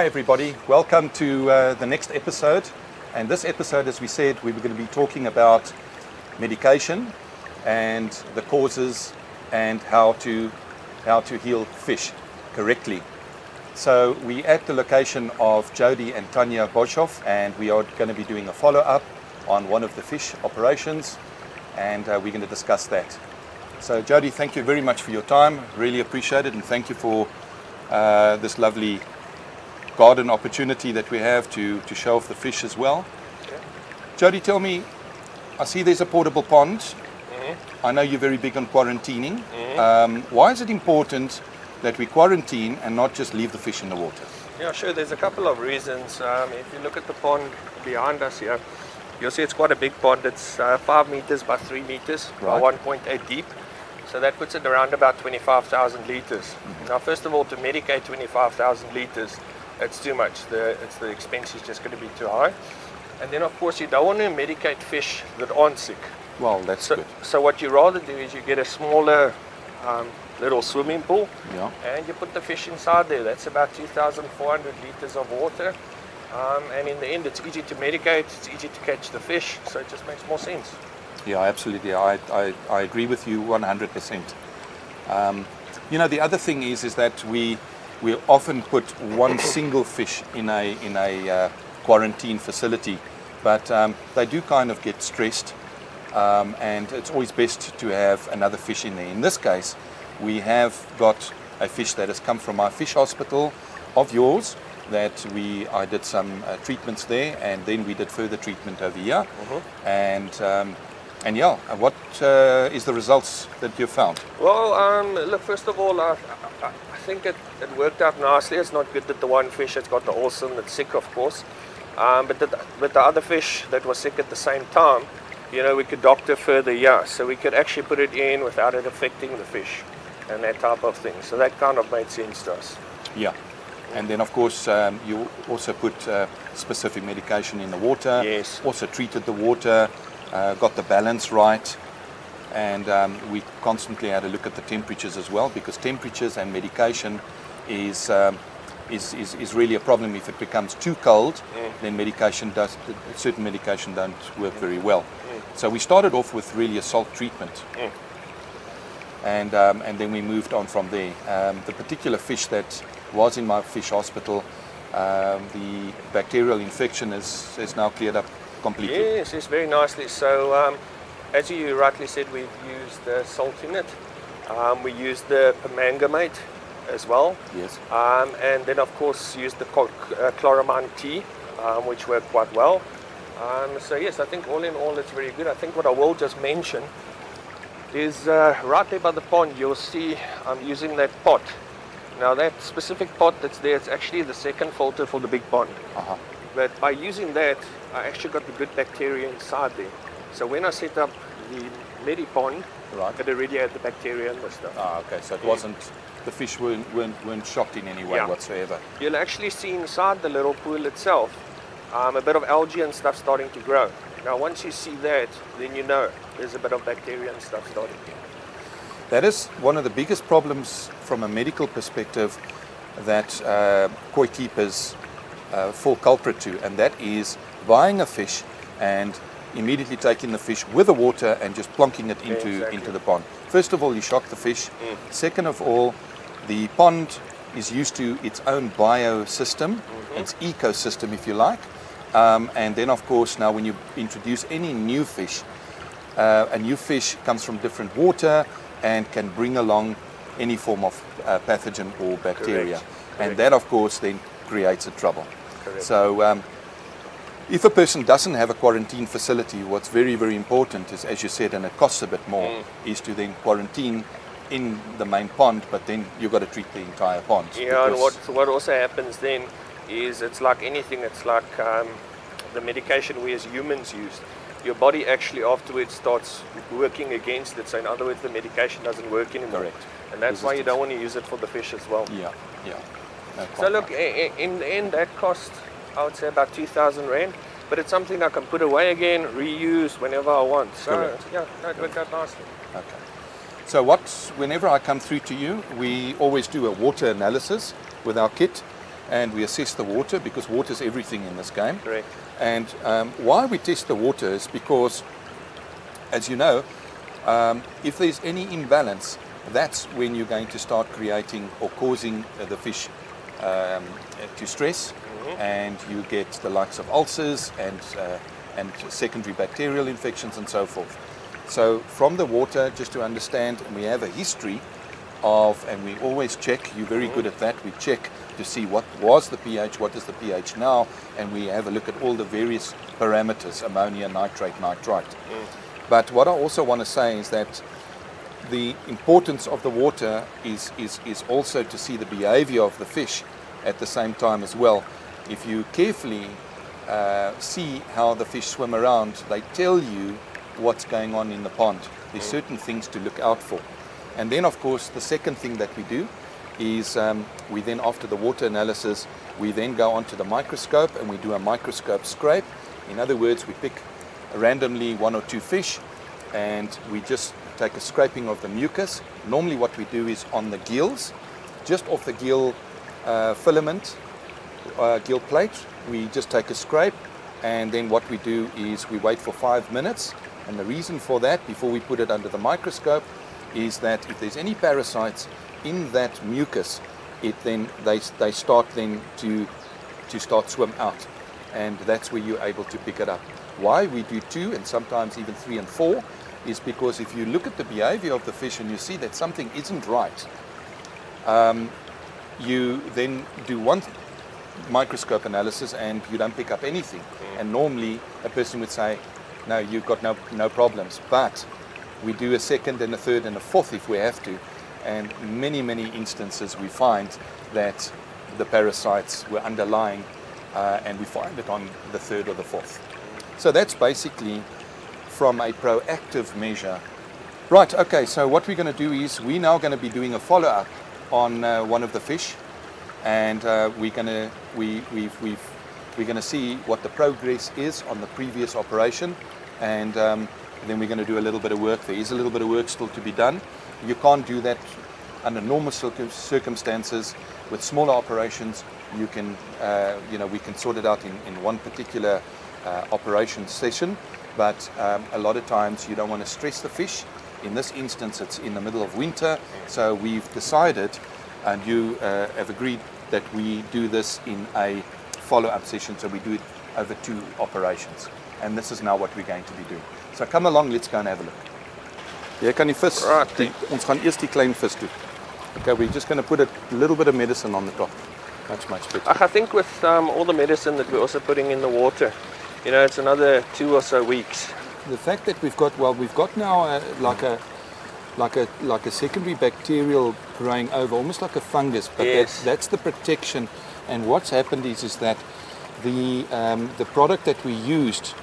Hi, everybody. Welcome to uh, the next episode. And this episode, as we said, we were going to be talking about medication and the causes and how to how to heal fish correctly. So we at the location of Jodi and Tanya Boshoff, and we are going to be doing a follow-up on one of the fish operations, and uh, we're going to discuss that. So Jodi, thank you very much for your time. Really appreciate it, and thank you for uh, this lovely garden opportunity that we have to, to show off the fish as well. Jodi, tell me, I see there's a portable pond. I know you're very big on quarantining. Um, why is it important that we quarantine and not just leave the fish in the water? Yeah, sure. There's a couple of reasons. Um, if you look at the pond behind us here, you'll see it's quite a big pond. It's uh, 5 meters by 3 meters, Right. by 1.8 deep. So that puts it around about 25,000 liters. Now, first of all, to medicate 25,000 liters, it's too much. The, it's, the expense is just going to be too high. And then, of course, you don't want to medicate fish that aren't sick. Well, that's So, good. so what you rather do is you get a smaller um, little swimming pool Yeah. and you put the fish inside there. That's about 2,400 liters of water. Um, and in the end, it's easy to medicate, it's easy to catch the fish, so it just makes more sense. Yeah, absolutely. I, I, I agree with you 100%. Um, you know, the other thing is is that we we often put one single fish in a in a uh, quarantine facility, but um, they do kind of get stressed, um, and it's always best to have another fish in there. In this case, we have got a fish that has come from our fish hospital of yours. That we I did some uh, treatments there, and then we did further treatment over here, and um, and yeah, uh, what uh, is the results that you found? Well, um, look, first of all, I, I, I think it, it worked out nicely. It's not good that the one fish has got the awesome that's sick, of course. Um, but the, but the other fish that was sick at the same time, you know, we could doctor further, yeah. So we could actually put it in without it affecting the fish and that type of thing. So that kind of made sense to us. Yeah. And then, of course, um, you also put uh, specific medication in the water. Yes. Also treated the water, uh, got the balance right, and um, we constantly had a look at the temperatures as well because temperatures and medication is. Um, is, is, is really a problem if it becomes too cold then medication does certain medication don't work very well so we started off with really a salt treatment and um, and then we moved on from there. Um, the particular fish that was in my fish hospital, um, the bacterial infection is is now cleared up completely. Yes, yes, very nicely. So, um, as you rightly said, we've used uh, salt in it. Um, we used the permanganate as well. Yes. Um, and then, of course, used the uh, chloramine T, um, which worked quite well. Um, so, yes, I think all in all, it's very good. I think what I will just mention is uh, right there by the pond, you'll see I'm using that pot. Now, that specific pot that's there, it's actually the second filter for the big pond. Uh-huh. But by using that, I actually got the good bacteria inside there. So when I set up the Medipond, Right. it already had the bacteria and the stuff. Ah, okay. So it wasn't the fish weren't weren't, weren't shocked in any way Yeah. whatsoever. You'll actually see inside the little pool itself um, a bit of algae and stuff starting to grow. Now, once you see that, then you know there's a bit of bacteria and stuff starting. That is one of the biggest problems from a medical perspective that uh, koi keepers uh, fall culprit to, and that is buying a fish and immediately taking the fish with the water and just plonking it into, Exactly. into the pond. First of all, you shock the fish. Second of all, the pond is used to its own biosystem, its ecosystem, if you like. Um, and then, of course, now when you introduce any new fish, uh, a new fish comes from different water and can bring along any form of uh, pathogen or bacteria. Correct. And Correct. that, of course, then creates a trouble. Correct. So, um, if a person doesn't have a quarantine facility, what's very, very important is, as you said, and it costs a bit more, Mm. is to then quarantine in the main pond, but then you've got to treat the entire pond. Yeah, and what what also happens then is it's like anything. It's like um, the medication we as humans use. Your body actually afterwards starts working against it. So in other words, the medication doesn't work anymore. Correct. And that's why you don't want to use it for the fish as well. Yeah, yeah. No, So look, right. i- i- in the end, that cost I would say about two thousand rand. But it's something I can put away again, reuse whenever I want. So Correct. yeah, no, it worked out nicely. Okay. So what, whenever I come through to you, we always do a water analysis with our kit, and we assess the water because water is everything in this game. Correct. And um, why we test the water is because, as you know, um, if there's any imbalance, that's when you're going to start creating or causing uh, the fish um, to stress, and you get the likes of ulcers and uh, and secondary bacterial infections and so forth. So from the water, just to understand, and we have a history of, and we always check. You're very good at that. We check to see what was the pH, what is the pH now, and we have a look at all the various parameters: ammonia, nitrate, nitrite. But what I also want to say is that the importance of the water is, is, is also to see the behavior of the fish at the same time as well. If you carefully uh, see how the fish swim around, they tell you what's going on in the pond. There's certain things to look out for. And then, of course, the second thing that we do is um, we then, after the water analysis, we then go onto the microscope and we do a microscope scrape. In other words, we pick randomly one or two fish and we just take a scraping of the mucus. Normally, what we do is on the gills, just off the gill uh, filament, uh, gill plate, we just take a scrape and then what we do is we wait for five minutes. And the reason for that, before we put it under the microscope, is that if there's any parasites in that mucus, it then they, they start then to to start swim out, and that's where you're able to pick it up. Why we do two and sometimes even three and four is because if you look at the behavior of the fish and you see that something isn't right, um, you then do one microscope analysis and you don't pick up anything. And normally a person would say, no, you've got no, no problems. But we do a second and a third and a fourth if we have to. And many, many instances we find that the parasites were underlying uh, and we find it on the third or the fourth. So that's basically from a proactive measure. Right, okay, so what we're going to do is we're now going to be doing a follow up on uh, one of the fish and uh, we're going to we, we've, we've, we're going to see what the progress is on the previous operation and um, then we're going to do a little bit of work. There is a little bit of work still to be done. You can't do that under normal circumstances. With smaller operations you can uh, you know we can sort it out in, in one particular uh, operation session but um, a lot of times you don't want to stress the fish. In this instance it's in the middle of winter so we've decided and you uh, have agreed that we do this in a follow-up session so we do it over two operations. And this is now what we're going to be doing. So come along let's go and have a look. Jy kan die vis. Right. die, ons gaan eers die klein vis doen. Okay we're just going to put a little bit of medicine on the top. Much much better. I think with um, all the medicine that we're also putting in the water, you know, it's another two or so weeks. the fact that we've got well we've got now uh, like a like a like a secondary bacterial growing over almost like a fungus but Yes. that, that's the protection. And what's happened is is that the um, the product that we used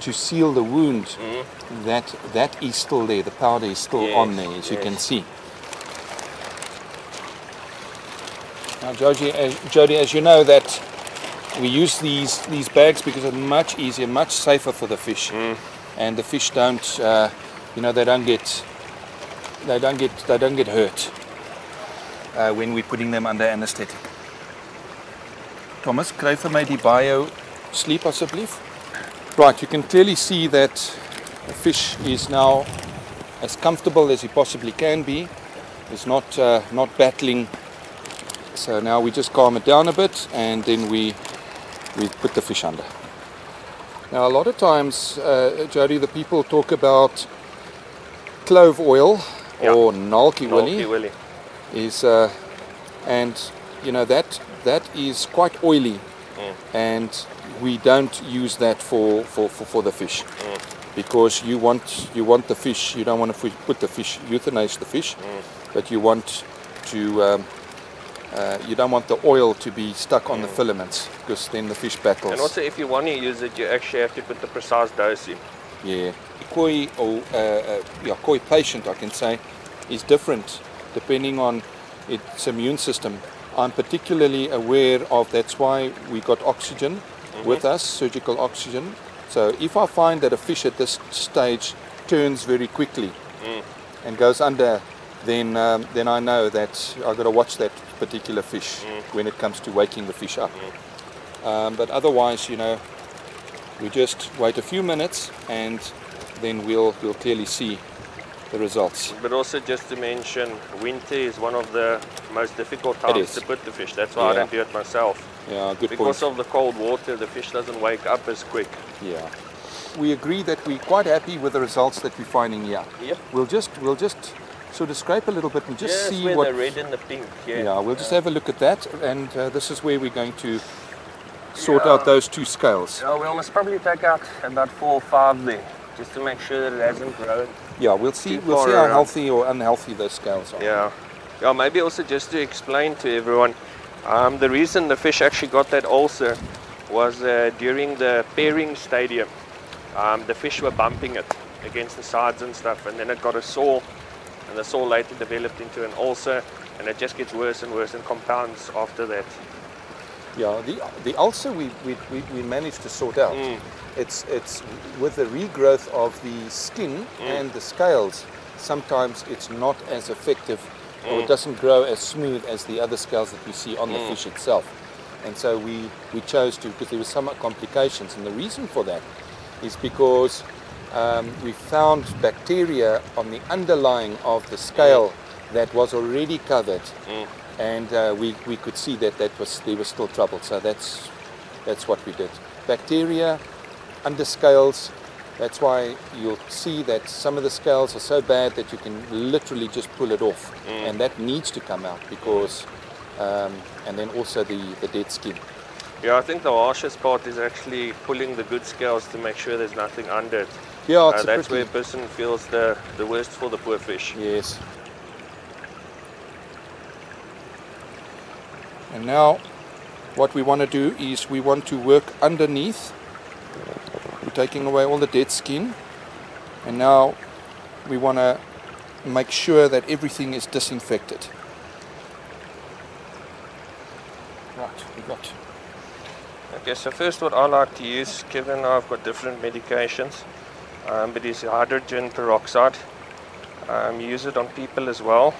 to seal the wound that that is still there. The powder is still Yes, on there as you can see. Now Jodi as, Jodi as you know that we use these these bags because they're much easier much safer for the fish and the fish don't uh, you know they don't get they don't get they don't get hurt uh, when we're putting them under anesthetic. Thomas, kry vir my die bio sleep asseblief. Right, you can clearly see that the fish is now as comfortable as he possibly can be. It's not uh, not battling. So now we just calm it down a bit and then we we put the fish under. Now, a lot of times, uh, Jodi, the people talk about clove oil Yeah. or nalki willy willy. is, uh, and you know that that is quite oily, and we don't use that for, for, for, for the fish because you want you want the fish. You don't want to put the fish euthanize the fish, but you want to. Um, uh, you don't want the oil to be stuck on the filaments because then the fish battles. And also, if you want to use it, you actually have to put the precise dose in. Yeah. Koi or uh, uh, yeah, koi patient, I can say, is different depending on its immune system. I'm particularly aware of that's why we got oxygen with us, surgical oxygen. So if I find that a fish at this stage turns very quickly and goes under then um, then I know that I've got to watch that particular fish when it comes to waking the fish up. Um, but otherwise, you know, we just wait a few minutes and then we'll we'll clearly see the results. But also just to mention, winter is one of the most difficult times to put the fish. That's why I don't do it myself. Yeah, good Because point. of the cold water, the fish doesn't wake up as quick. Yeah. We agree that we're quite happy with the results that we're finding here. Yep. We'll just we'll just sort of scrape a little bit and just Yes, see where what the red and the pink. Yeah. Yeah, we'll just have a look at that, and uh, this is where we're going to sort Yeah. out those two scales. Yeah, we'll must probably take out about four or five there, just to make sure that it hasn't grown. Yeah, we'll see. We'll see how around. healthy or unhealthy those scales are. Yeah. Yeah, maybe also just to explain to everyone, um, the reason the fish actually got that ulcer was uh, during the pairing stadium. Um, the fish were bumping it against the sides and stuff, and then it got a sore, and the sore later developed into an ulcer, and it just gets worse and worse and compounds after that. Yeah, the the ulcer we, we, we, we managed to sort out. Mm. It's it's with the regrowth of the skin Mm. and the scales. Sometimes it's not as effective, or Mm. it doesn't grow as smooth as the other scales that we see on the Mm. fish itself. And so we we chose to because there were some complications, and the reason for that is because um, we found bacteria on the underlying of the scale that was already covered Mm. and uh, we, we could see that that was there was still trouble. So that's that's what we did. Bacteria, under scales. That's why you'll see that some of the scales are so bad that you can literally just pull it off, Mm. and that needs to come out because, um, and then also the the dead skin. Yeah, I think the harshest part is actually pulling the good scales to make sure there's nothing under it. Yeah, Uh, it's a that's pretty, where a person feels the, the worst for the poor fish. Yes. And now what we want to do is we want to work underneath. We're taking away all the dead skin. And now we want to make sure that everything is disinfected. Right, we got Okay, so first what I like to use, Kevin and I have got different medications, um, but it's hydrogen peroxide. Um, you use it on people as well,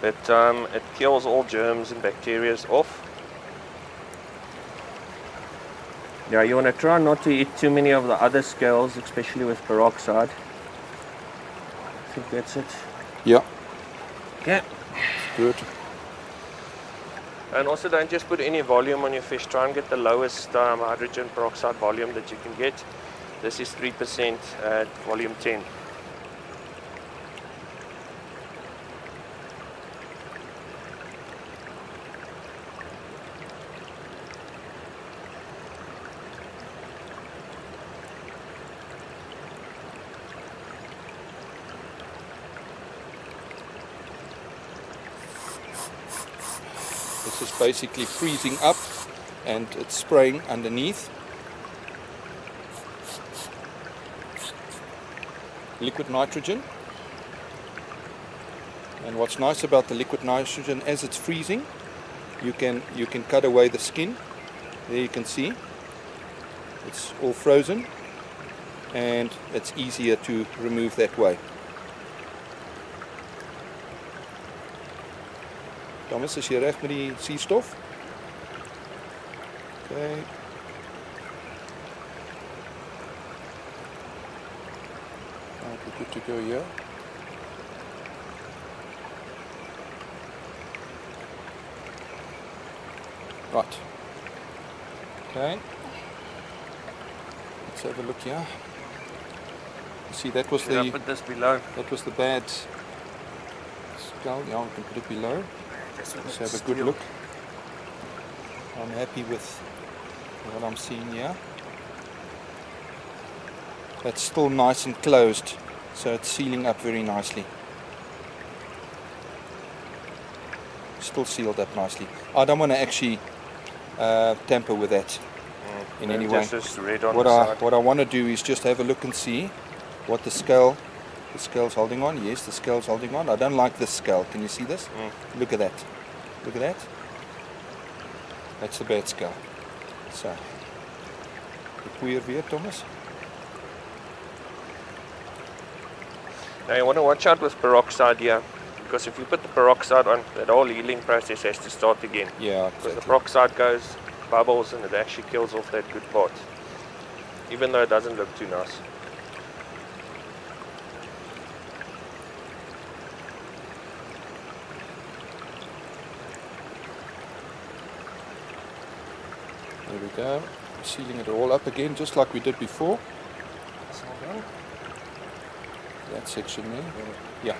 but um, it kills all germs and bacteria off. Yeah, you want to try not to eat too many of the other scales, especially with peroxide. I think that's it. Yeah, Okay. good. And also don't just put any volume on your fish. Try and get the lowest um, hydrogen peroxide volume that you can get. This is 3% at uh, volume 10. This is basically freezing up and it's spraying underneath. Liquid nitrogen. And what's nice about the liquid nitrogen as it's freezing, you can you can cut away the skin. There you can see. It's all frozen and it's easier to remove that way. Thomas, is jy reg met die suurstof? Okay. Right, we're good to go here. Right. Okay. Let's have a look here. You see that was Should I the put this below? that was the bad skull. Yeah, we can put it below. Let's have a good look. I'm happy with what I'm seeing here. That's still nice and closed, so it's sealing up very nicely. Still sealed up nicely. I don't want to actually uh, tamper with that in any way. Red on What the I side. what I want to do is just have a look and see what the scale the scale's holding on. Yes, the scale's holding on. I don't like this scale. Can you see this? Mm. Look at that. Look at that. That's the bad scale. So. Die poeier weer, Thomas. Now you want to watch out with peroxide here. because if you put the peroxide on, that whole healing process has to start again. Yeah, Because the peroxide goes, bubbles, and it actually kills off that good part. Even though it doesn't look too nice. There we go. Sealing it all up again, just like we did before. That section there. Yeah.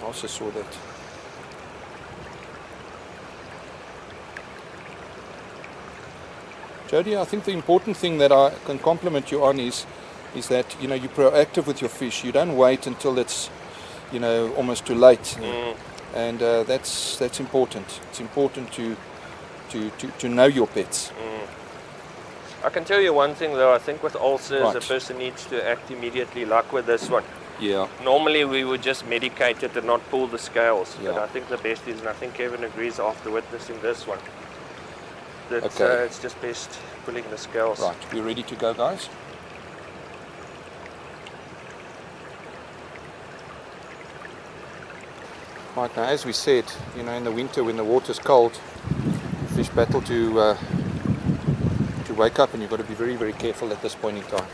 I also saw that. Jodi, I think the important thing that I can compliment you on is is that you know you're proactive with your fish. You don't wait until it's you know almost too late, Mm. and uh, that's that's important. It's important to to, to, to know your pets. I can tell you one thing though, I think with ulcers, a Right. person needs to act immediately, like with this one. Yeah. Normally we would just medicate it and not pull the scales, yeah. but I think the best is, and I think Kevin agrees after witnessing this one, that Okay. uh, it's just best pulling the scales. Right. We're ready to go, guys? Right now, as we said, you know, in the winter when the water's cold, fish battle to uh, to wake up, and you've got to be very, very careful at this point in time.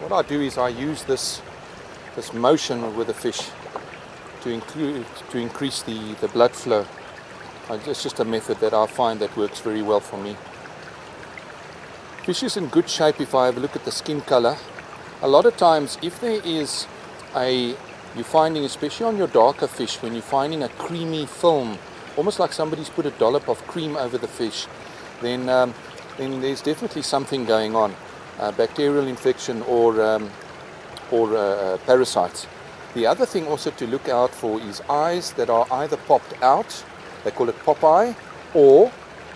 What I do is I use this this motion with the fish to include to increase the the blood flow. It's just a method that I find that works very well for me. Fish is in good shape if I have a look at the skin color. A lot of times, if there is a, you're finding, especially on your darker fish, when you're finding a creamy film, almost like somebody's put a dollop of cream over the fish, then, um, then there's definitely something going on, uh, bacterial infection or, um, or uh, parasites. The other thing also to look out for is eyes that are either popped out, they call it pop eye, or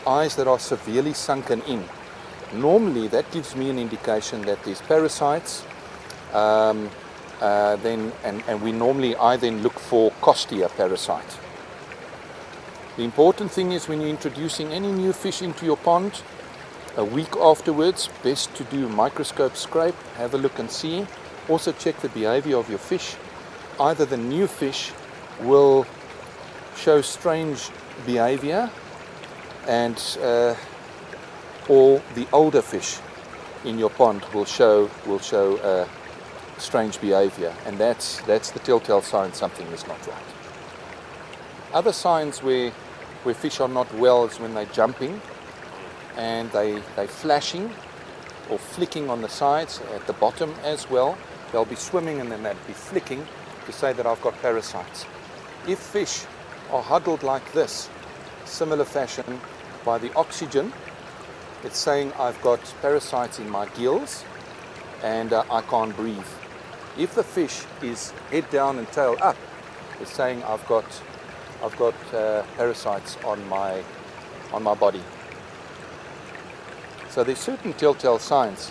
eyes that are severely sunken in. Normally, that gives me an indication that there's parasites. Um, uh, then, and, and we normally, I then look for Costia parasite. The important thing is when you're introducing any new fish into your pond, a week afterwards, best to do a microscope scrape, have a look and see. Also check the behavior of your fish. Either the new fish will show strange behavior and uh, or the older fish in your pond will show will show uh, strange behavior and that's that's the telltale sign something is not right other signs where where fish are not well is when they're jumping and they they flashing or flicking on the sides at the bottom as well they'll be swimming and then they'll be flicking to say that I've got parasites if fish are huddled like this similar fashion by the oxygen it's saying I've got parasites in my gills and uh, I can't breathe. If the fish is head down and tail up, it's saying I've got I've got uh, parasites on my on my body. So there's certain telltale signs.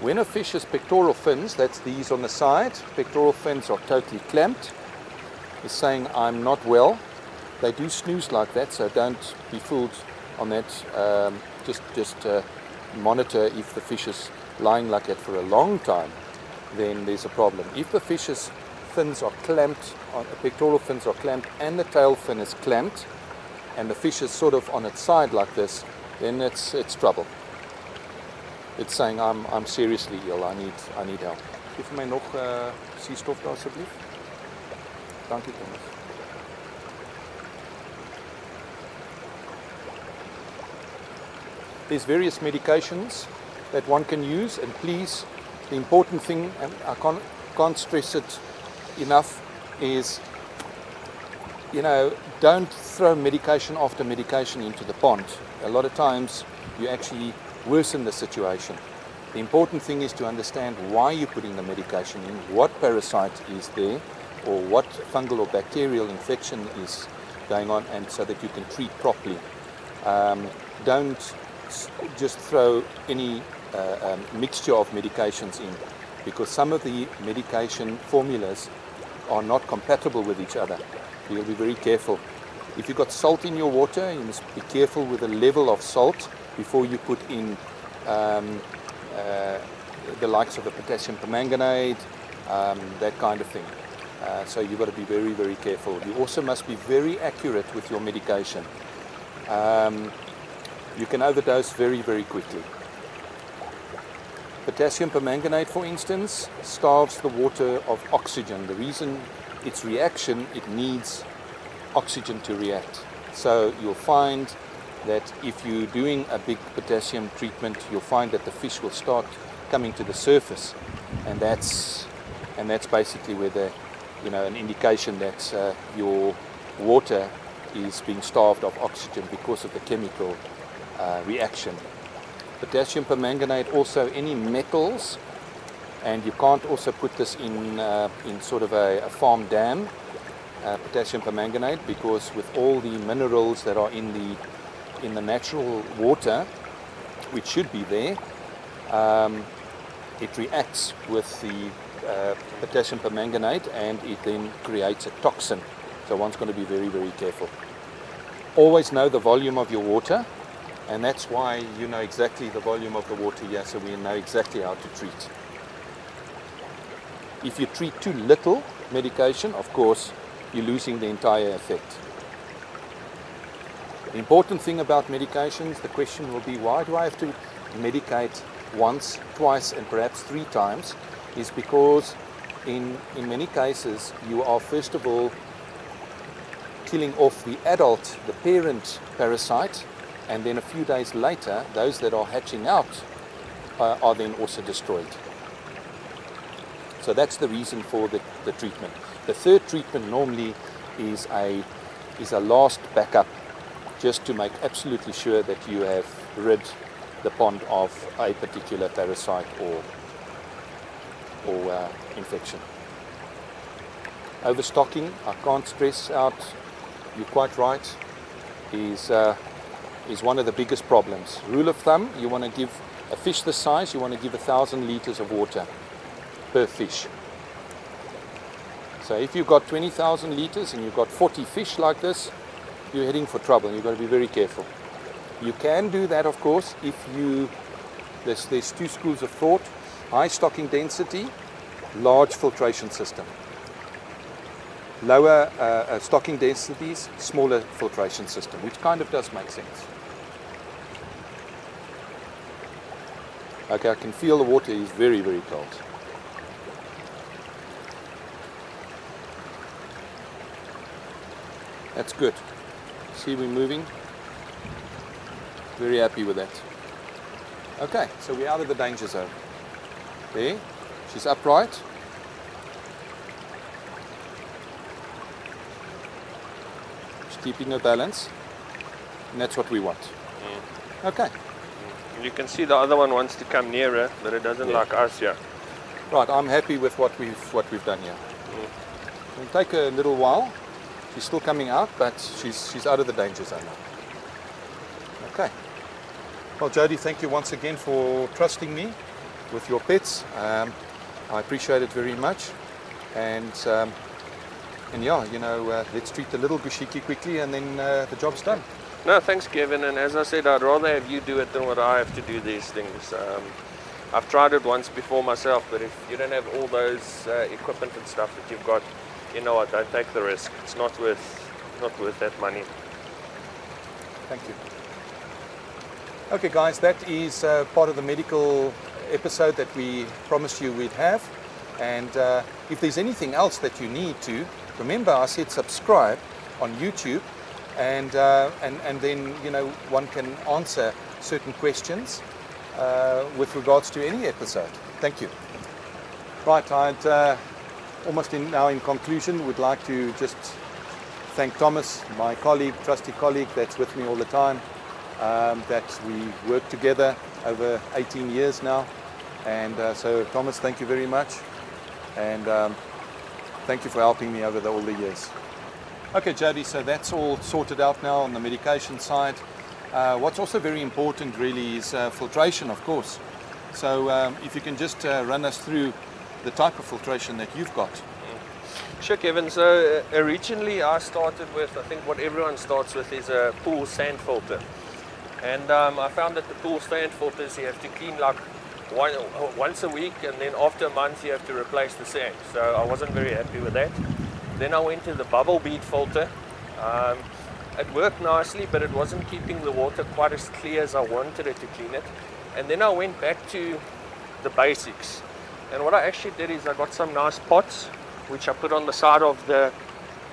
When a fish has pectoral fins, that's these on the side, pectoral fins are totally clamped. It's saying I'm not well. They do snooze like that, so don't be fooled on that. Um, just just uh, monitor if the fish is lying like that for a long time, then there's a problem. If the fish's fins are clamped, on, the pectoral fins are clamped, and the tail fin is clamped, and the fish is sort of on its side like this, then it's it's trouble. It's saying I'm I'm seriously ill. I need I need help. Geef vir my nog uh, suurstof daar. Dankie Thomas. There's various medications that one can use, and please, the important thing, and I can't, can't stress it enough, is you know, don't throw medication after medication into the pond. A lot of times you actually worsen the situation. The important thing is to understand why you're putting the medication in, what parasite is there, or what fungal or bacterial infection is going on, and so that you can treat properly. Um, don't just throw any uh, um, mixture of medications in, because some of the medication formulas are not compatible with each other. You'll be very careful. If you've got salt in your water, you must be careful with the level of salt before you put in um, uh, the likes of the potassium permanganate, um, that kind of thing. Uh, so you've got to be very, very careful. You also must be very accurate with your medication. Um, you can overdose very, very quickly. Potassium permanganate, for instance, starves the water of oxygen. The reason its reaction, it needs oxygen to react. So you'll find that if you're doing a big potassium treatment, you'll find that the fish will start coming to the surface, and that's and that's basically where the you know an indication that uh, your water is being starved of oxygen because of the chemical uh, reaction. Potassium permanganate also any metals, and you can't also put this in uh, in sort of a, a farm dam. Uh, potassium permanganate because with all the minerals that are in the in the natural water, which should be there, um, it reacts with the uh, potassium permanganate and it then creates a toxin. So one's going to be very, very careful. Always know the volume of your water, and that's why you know exactly the volume of the water here, so we know exactly how to treat. If you treat too little medication, of course, you're losing the entire effect. The important thing about medications, the question will be why do I have to medicate once, twice, and perhaps three times? Is because in, in many cases you are first of all killing off the adult, the parent parasite, and then a few days later, those that are hatching out uh, are then also destroyed. So that's the reason for the, the treatment. The third treatment normally is a, is a last backup just to make absolutely sure that you have rid the pond of a particular parasite or, or uh, infection. Overstocking, I can't stress out, you're quite right, is, uh, is one of the biggest problems. Rule of thumb, you want to give a fish this size, you want to give a thousand liters of water per fish. So if you've got 20,000 liters and you've got 40 fish like this, you're heading for trouble. You've got to be very careful. You can do that, of course, if you, there's, there's two schools of thought. High stocking density, large filtration system. Lower uh, uh, stocking densities, smaller filtration system, which kind of does make sense. Okay, I can feel the water is very, very cold. That's good. See we're moving. Very happy with that. Okay, so we're out of the danger zone. There, she's upright. She's keeping her balance. And that's what we want. Mm. Okay. You can see the other one wants to come nearer, but it doesn't yeah. like us here. Right, I'm happy with what we've what we've done here. Mm. It'll take a little while. She's still coming out, but she's she's out of the danger zone now. Okay. Well, Jodi, thank you once again for trusting me with your pets. Um, I appreciate it very much. And um, and yeah, you know, uh, let's treat the little Bushiki quickly, and then uh, the job's done. No, thanks, Kevin. And as I said, I'd rather have you do it than what I have to do these things. Um, I've tried it once before myself, but if you don't have all those uh, equipment and stuff that you've got, you know what? Don't take the risk. It's not worth, not worth that money. Thank you. Okay, guys, that is uh, part of the medical episode that we promised you we'd have. And uh, if there's anything else that you need to, remember I said subscribe on YouTube and, uh, and, and then you know one can answer certain questions uh, with regards to any episode. Thank you. Right, I'd uh, almost in, now in conclusion would like to just thank Thomas, my colleague, trusty colleague that's with me all the time, um, that we work together over 18 years now. And uh, so Thomas, thank you very much. And um, thank you for helping me over the, all the years. Okay, Jodi, so that's all sorted out now on the medication side. Uh, what's also very important really is uh, filtration, of course. So um, if you can just uh, run us through the type of filtration that you've got. Sure, Kevin. So uh, originally I started with, I think what everyone starts with is a pool sand filter. And um, I found that the pool sand filters, you have to clean like one, once a week, and then after a month you have to replace the sand. So I wasn't very happy with that. Then I went to the bubble bead filter. Um, it worked nicely, but it wasn't keeping the water quite as clear as I wanted it to clean it. And then I went back to the basics. And what I actually did is I got some nice pots, which I put on the side of the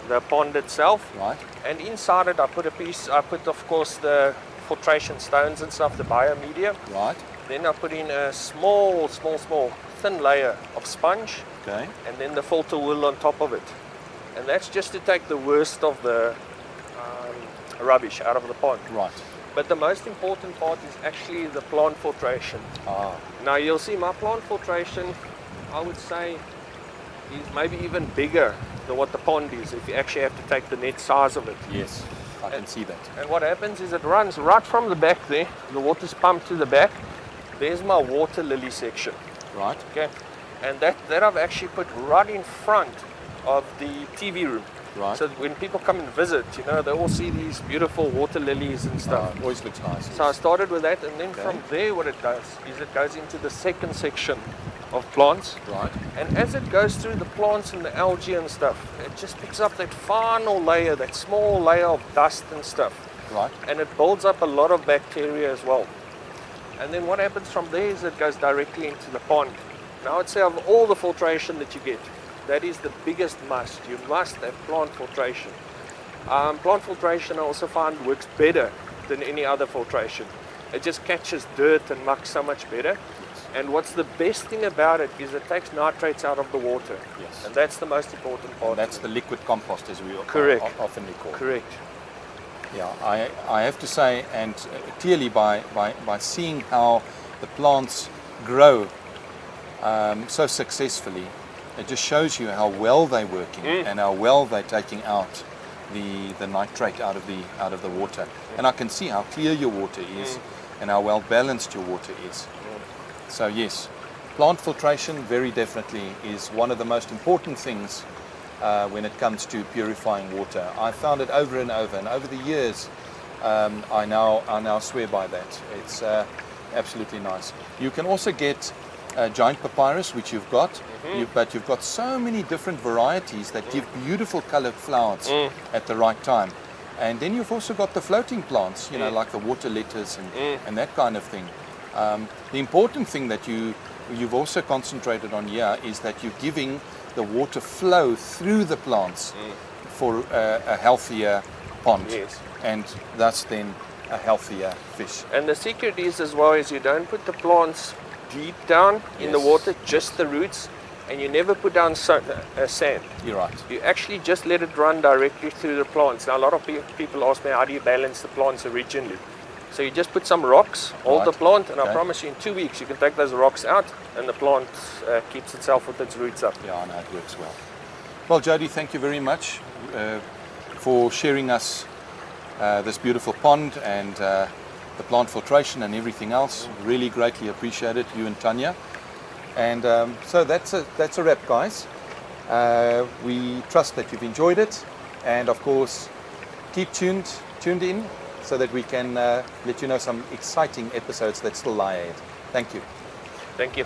the pond itself. Right. And inside it, I put a piece. I put, of course, the filtration stones and stuff, the biomedia. Right. Then I put in a small, small, small, thin layer of sponge, Okay. and then the filter wool on top of it. And that's just to take the worst of the um, rubbish out of the pond. Right. But the most important part is actually the plant filtration. Ah. Now you'll see my plant filtration, I would say, is maybe even bigger than what the pond is if you actually have to take the net size of it. Yes. I can see that. And what happens is it runs right from the back there, the water's pumped to the back. There's my water lily section, Right. okay? And that, that I've actually put right in front of the TV room. Right. So when people come and visit, you know, they all see these beautiful water lilies and stuff. Oh, it always looks nice. So I started with that, and then Okay. from there, what it does is it goes into the second section of plants. Right. And as it goes through the plants and the algae and stuff, it just picks up that final layer, that small layer of dust and stuff. Right. And it builds up a lot of bacteria as well. And then what happens from there is it goes directly into the pond. Now I'd say of all the filtration that you get, that is the biggest must. You must have plant filtration. Um, plant filtration I also find works better than any other filtration. It just catches dirt and muck so much better. And what's the best thing about it is it takes nitrates out of the water. Yes. And that's the most important part. And that's the liquid compost as we Correct. often call. it. correct. Yeah, I, I have to say, and clearly by, by, by seeing how the plants grow um, so successfully, it just shows you how well they're working Mm. and how well they're taking out the, the nitrate out of the out of the water. And I can see how clear your water is and how well balanced your water is. So yes, plant filtration very definitely is one of the most important things uh, when it comes to purifying water. I found it over and over, and over the years, um, I now I now swear by that. It's uh, absolutely nice. You can also get uh, giant papyrus, which you've got, mm-hmm. you, but you've got so many different varieties that give beautiful colored flowers mm. at the right time. And then you've also got the floating plants, you know, mm. like the water lettuce and, mm. and that kind of thing. Um, the important thing that you you've also concentrated on here is that you're giving the water flow through the plants for a, a healthier pond, Yes. and thus then a healthier fish. And the secret is as well is you don't put the plants deep down in the water, just the roots, and you never put down so, uh, sand. You're right. You actually just let it run directly through the plants. Now a lot of pe- people ask me how do you balance the plants originally. So you just put some rocks, hold the plant, and I promise you in two weeks you can take those rocks out, and the plant uh, keeps itself with its roots up. Yeah, I know it works well. Well, Jodi, thank you very much uh, for sharing us uh, this beautiful pond and uh, the plant filtration and everything else. Really greatly appreciate it, you and Tanya. And um, so that's a, that's a wrap, guys. Uh, we trust that you've enjoyed it, and of course, keep tuned tuned in so that we can uh, let you know some exciting episodes that still lie ahead. Thank you. Thank you.